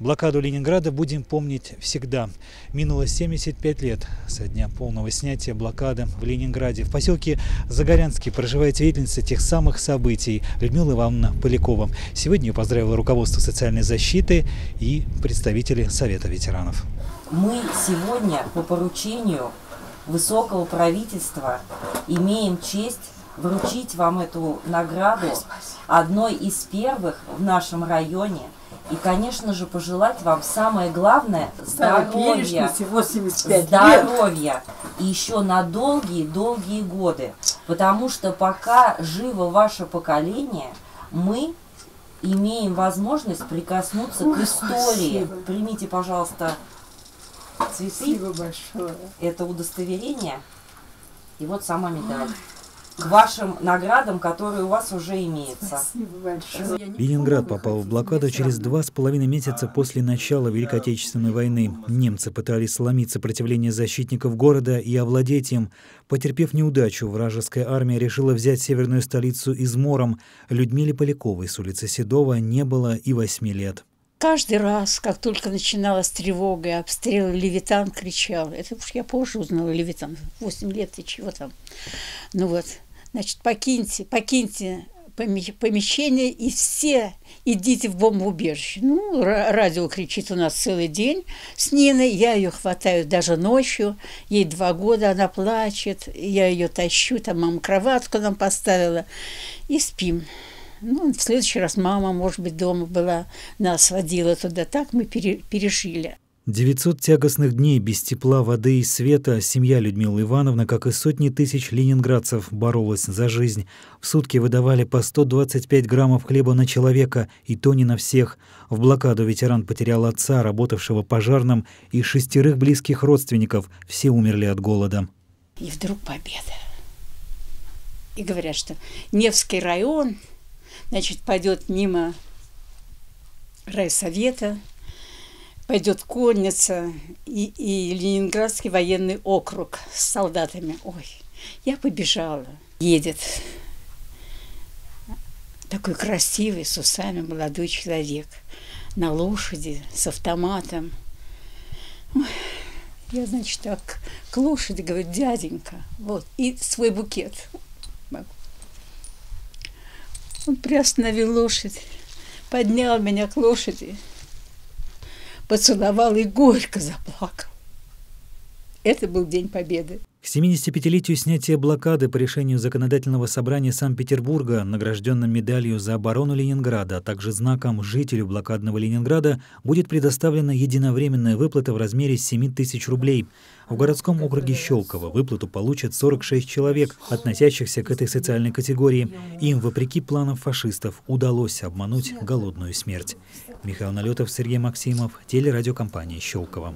Блокаду Ленинграда будем помнить всегда. Минуло 75 лет со дня полного снятия блокады в Ленинграде. В поселке Загорянский проживает свидетельница тех самых событий Людмила Ивановна Полякова. Сегодня ее поздравила руководство социальной защиты и представители Совета ветеранов. Мы сегодня по поручению высокого правительства имеем честь вручить вам эту награду одной из первых в нашем районе – и, конечно же, пожелать вам самое главное здоровья. 85 здоровья. И еще на долгие-долгие годы. Потому что пока живо ваше поколение, мы имеем возможность прикоснуться Ой, к истории. Спасибо. Примите, пожалуйста, цветы. Спасибо большое. Это удостоверение. И вот сама медаль. Ой к вашим наградам, которые у вас уже имеются. Ленинград попал в блокаду через два с половиной месяца после начала Великой Отечественной войны. Немцы пытались сломить сопротивление защитников города и овладеть им. Потерпев неудачу, вражеская армия решила взять северную столицу измором. Людмиле Поляковой с улицы Седова не было и восьми лет. Каждый раз, как только начиналась тревога и обстрел, Левитан кричал. Это уж я позже узнала, Левитан, 8 лет и чего там. Ну вот, Значит, покиньте, покиньте помещение и все идите в бомбоубежище. Ну, радио кричит у нас целый день с Ниной, я ее хватаю даже ночью, ей два года, она плачет, я ее тащу, там мама кроватку нам поставила, и спим. Ну, в следующий раз мама, может быть, дома была, нас водила туда, так мы пережили. 900 тягостных дней без тепла, воды и света семья Людмилы Ивановны, как и сотни тысяч ленинградцев, боролась за жизнь. В сутки выдавали по 125 граммов хлеба на человека, и то не на всех. В блокаду ветеран потерял отца, работавшего пожарным, и шестерых близких родственников. Все умерли от голода. И вдруг победа. И говорят, что Невский район, значит, пойдет мимо райсовета, пойдет конница и, и Ленинградский военный округ с солдатами. Ой, я побежала. Едет такой красивый, с усами молодой человек на лошади с автоматом. Ой, я, значит, так к лошади говорю, дяденька, вот, и свой букет. Он приостановил лошадь, поднял меня к лошади, поцеловал и горько заплакал. Это был День Победы. К 75-летию снятия блокады по решению Законодательного собрания Санкт-Петербурга, награжденным медалью за оборону Ленинграда, а также знаком жителю блокадного Ленинграда, будет предоставлена единовременная выплата в размере 7 тысяч рублей. В городском округе Щелково выплату получат 46 человек, относящихся к этой социальной категории. Им, вопреки планам фашистов, удалось обмануть голодную смерть. Михаил Налетов, Сергей Максимов, телерадиокомпания «Щелково».